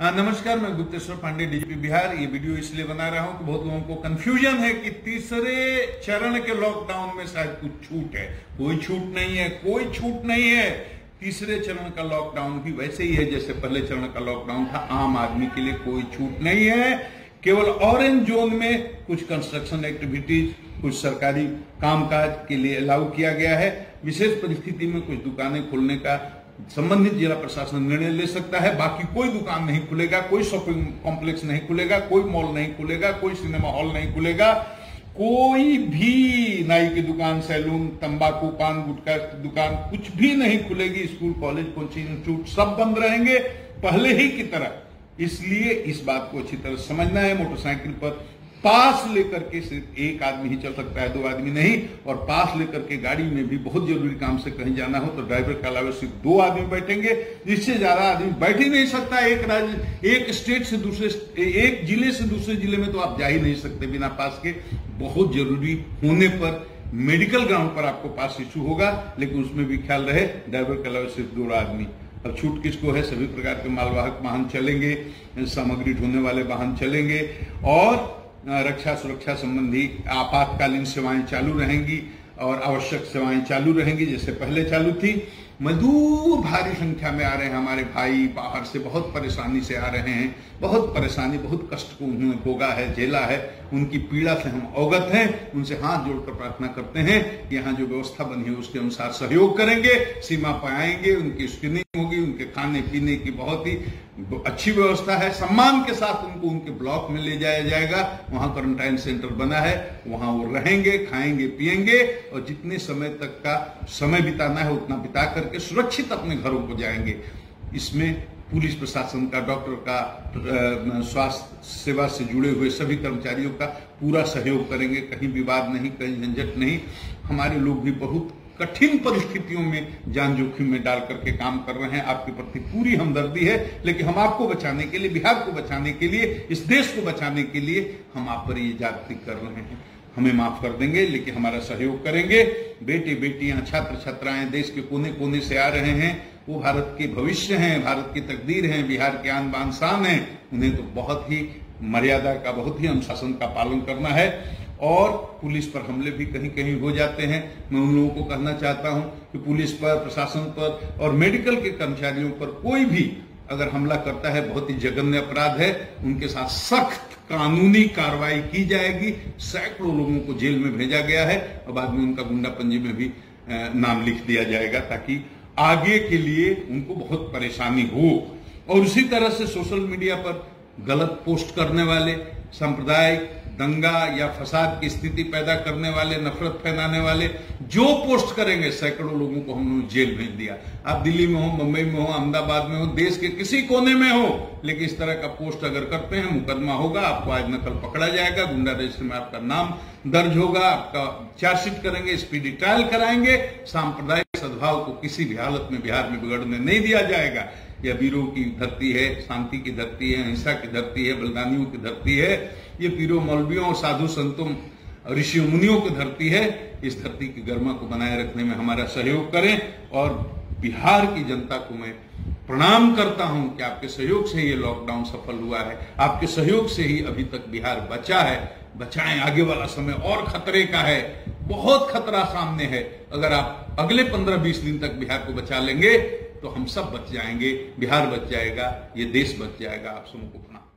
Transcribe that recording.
हाँ, नमस्कार मैं गुप्तेश्वर पांडे डीजीपी बिहार। ये वीडियो इसलिए बना रहा हूँ कि बहुत लोगों को कंफ्यूजन है कि तीसरे चरण के लॉकडाउन में शायद कुछ छूट है। कोई छूट नहीं है कोई छूट नहीं है। तीसरे चरण का लॉकडाउन भी वैसे ही है जैसे पहले चरण का लॉकडाउन था आम आदमी के लिए कोई छूट नहीं है। केवल ऑरेंज जोन में कुछ कंस्ट्रक्शन एक्टिविटीज़ कुछ सरकारी कामकाज के लिए अलाउ किया गया है। विशेष परिस्थिति में कुछ दुकानें खोलने का संबंधित जिला प्रशासन निर्णय ले सकता है। बाकी कोई दुकान नहीं खुलेगा, कोई शॉपिंग कॉम्प्लेक्स नहीं खुलेगा, कोई मॉल नहीं खुलेगा, कोई सिनेमा हॉल नहीं खुलेगा। कोई भी नाई की दुकान, सैलून, तंबाकू, पान, गुटखा दुकान कुछ भी नहीं खुलेगी। स्कूल, कॉलेज, कोचिंग इंस्टीट्यूट सब बंद रहेंगे। पहले ही की तरह। इसलिए इस बात को अच्छी तरह समझना है। मोटरसाइकिल पर पास लेकर के सिर्फ़ एक आदमी ही चल सकता है, दो आदमी नहीं, और पास लेकर के गाड़ी में भी बहुत ज़रूरी काम से कहीं जाना हो तो ड्राइवर के अलावा सिर्फ़ दो आदमी बैठेंगे, जिससे ज़्यादा आदमी बैठ ही नहीं सकता। एक राज्य, एक स्टेट से दूसरे, एक ज़िले से दूसरे ज़िले में तो आप जा ही नहीं सकते बिना पास के। बहुत ज़रूरी होने पर मेडिकल ग्राउंड पर आपको पास इशू होगा, लेकिन उसमें भी ख्याल रहे, ड्राइवर के अलावा सिर्फ़ दो आदमी। अब छूट किसको है, सभी प्रकार के मालवाहक वाहन चलेंगे, सामग्री ढोने वाले वाहन चलेंगे, और रक्षा सुरक्षा संबंधी आपातकालीन सेवाएँ चालू रहेंगी और आवश्यक सेवाएँ चालू रहेंगी, जैसे पहले चालू थी। मजदूर भारी संख्या में आ रहे हैं हमारे भाई, बाहर से बहुत परेशानी से आ रहे हैं। बहुत परेशानी, बहुत कष्ट को उन्होंने भोगा है, झेला है। उनकी पीड़ा से हम अवगत हैं, उनसे हाथ जोड़कर प्रार्थना करते हैं। कि यहाँ जो व्यवस्था बनी है उसके अनुसार सहयोग करेंगे, सीमा पर आएँगे, उनकी स्क्रीनिंग होगी, उनके खाने पीने की बहुत ही अच्छी व्यवस्था है। सम्मान के साथ उनको उनके ब्लॉक में ले जाया जाएगा। वहाँ क्वारंटाइन सेंटर बना है, वहाँ वो रहेंगे, खाएँगे पिएँगे और जितने समय तक का समय बिताना है, उतना बिता करके सुरक्षित अपने घरों को जाएँगे। इसमें पुलिस प्रशासन का, डॉक्टर का स्वास्थ्य सेवा से जुड़े हुए सभी कर्मचारियों का पूरा सहयोग करेंगे। कहीं विवाद नहीं, कहीं झंझट नहीं। हमारे लोग भी बहुत कठिन परिस्थितियों में जान जोखिम में डाल करके काम कर रहे हैं। आपके प्रति पूरी हमदर्दी है, लेकिन हम आपको बचाने के लिए, बिहार को बचाने के लिए, इस देश को बचाने के लिए हम आप पर ये जागृति कर रहे हैं। हमें माफ़ कर देंगे, लेकिन हमारा सहयोग करेंगे। बेटे बेटियाँ छात्र छात्राएँ देश के कोने कोने से आ रहे हैं। वो भारत के भविष्य हैं, भारत की तकदीर हैं, बिहार के आन बान शान है। उन्हें तो बहुत ही मर्यादा का, बहुत ही अनुशासन का पालन करना है। और पुलिस पर हमले भी कहीं कहीं हो जाते हैं। मैं उन लोगों को कहना चाहता हूँ कि पुलिस पर, प्रशासन पर और मेडिकल के कर्मचारियों पर कोई भी अगर हमला करता है, बहुत ही जघन्य अपराध है, उनके साथ सख्त कानूनी कार्रवाई की जाएगी। सैकड़ों लोगों को जेल में भेजा गया है। और बाद में उनका गुंडा पंजी में भी नाम लिख दिया जाएगा ताकि आगे के लिए उनको बहुत परेशानी हो। और उसी तरह से सोशल मीडिया पर गलत पोस्ट करने वाले, सांप्रदायिक दंगा या फसाद की स्थिति पैदा करने वाले, नफरत फैलाने वाले, जो पोस्ट करेंगे, सैकड़ों लोगों को हमने जेल भेज दिया। आप दिल्ली में हो, मुंबई में हो, अहमदाबाद में हो, देश के किसी कोने में हो लेकिन इस तरह का पोस्ट अगर करते हैं, मुकदमा होगा, आपको आज नकल पकड़ा जाएगा गुंडा रजिस्टर में आपका नाम दर्ज होगा, आपका चार्जशीट करेंगे, स्पीडी ट्रायल कराएँगे, सांप्रदायिक सद्भाव को किसी भी हालत में बिहार में बिगड़ने नहीं दिया जाएगा। यह वीरों की धरती है, शांति की धरती है अहिंसा की धरती है, बलिदानियों की धरती है। ये पीरों, मौलवियों और साधु संतों ऋषि मुनियों की धरती है। इस धरती की गर्मा को बनाए रखने में हमारा सहयोग करें और बिहार की जनता को मैं प्रणाम करता हूँ कि आपके सहयोग से ये लॉकडाउन सफल हुआ है। आपके सहयोग से ही अभी तक बिहार बचा है। बचाएँ, आगे वाला समय और खतरे का है। बहुत खतरा सामने है। अगर आप अगले पंद्रह बीस दिन तक बिहार को बचा लेंगे तो हम सब बच जाएँगे। बिहार बच जाएगा, ये देश बच जाएगा। आप सबको प्रणाम।